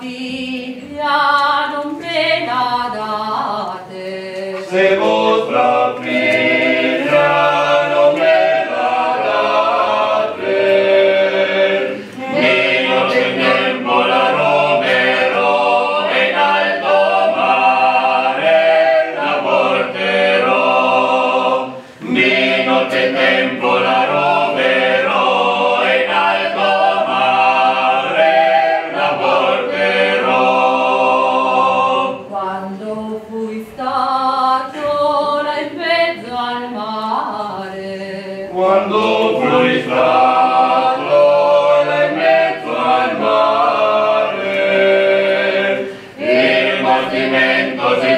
vostra